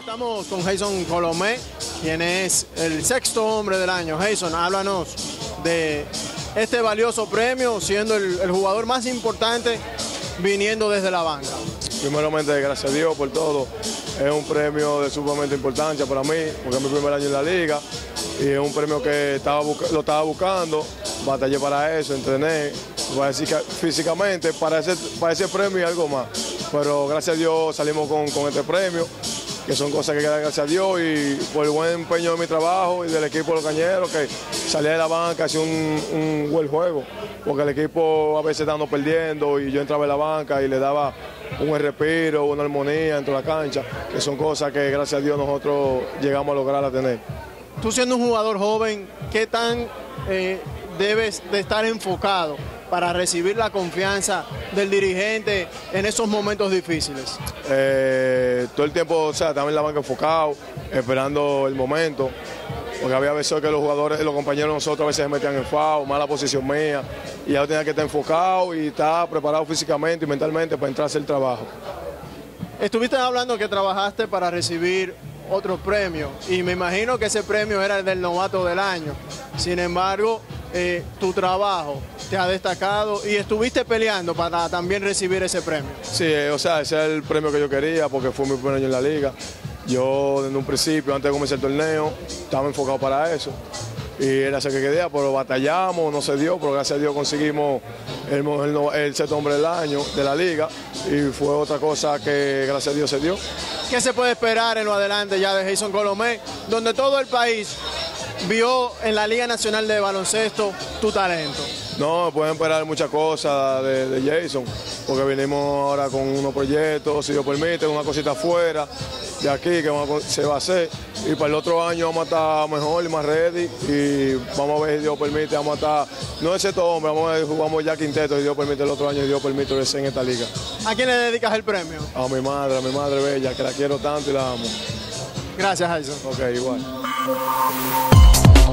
Estamos con Jason Colomé, quien es el sexto hombre del año. Jason, háblanos de este valioso premio, siendo el, jugador más importante viniendo desde la banca. Primeramente, gracias a Dios por todo. Es un premio de sumamente importancia para mí, porque es mi primer año en la liga y es un premio que estaba lo estaba buscando, batallé para eso, entrené, físicamente para ese, para ese premio y algo más. Pero gracias a Dios salimos con, con este premio, que son cosas que quedan gracias a Dios y por el buen empeño de mi trabajo y del equipo de los cañeros, que salía de la banca, hacía un, un buen juego, porque el equipo a veces estando perdiendo y yo entraba en la banca y le daba un respiro, una armonía dentro de la cancha, que son cosas que gracias a Dios nosotros llegamos a lograr tener. Tú siendo un jugador joven, ¿qué tan eh, debes de estar enfocado para recibir la confianza del dirigente en esos momentos difíciles? Eh, todo el tiempo, o sea, estaba en la banca enfocado, esperando el momento. Porque había veces que los jugadores, los compañeros de nosotros a veces se metían en foul, mala posición mía, y yo tenía que estar enfocado y estar preparado físicamente y mentalmente para entrar a hacer el trabajo. Estuviste hablando que trabajaste para recibir otro premio y me imagino que ese premio era el del novato del año. Sin embargo, eh, tu trabajo te ha destacado y estuviste peleando para también recibir ese premio. Sí, eh, o sea, ese es el premio que yo quería porque fue mi primer año en la liga. Yo desde un principio, antes de comenzar el torneo, estaba enfocado para eso. Y era ese que quería, pero batallamos, no se dio, pero gracias a Dios conseguimos el, el, el sexto hombre del año de la liga y fue otra cosa que gracias a Dios se dio. ¿Qué se puede esperar en lo adelante ya de Jason Colomé, donde todo el país vio en la Liga Nacional de Baloncesto tu talento? No, pueden esperar muchas cosas de, de Jason, porque venimos ahora con unos proyectos, si Dios permite, una cosita afuera, de aquí que vamos a- se va a hacer. Y para el otro año vamos a estar mejor y más ready. Y vamos a ver si Dios permite, vamos a estar, no es todo hombre, vamos a ver, jugamos ya quinteto, si Dios permite el otro año, si Dios permite en esta liga. ¿A quién le dedicas el premio? A mi madre, a mi madre bella, que la quiero tanto y la amo. Gracias, Jason. Ok, igual. Música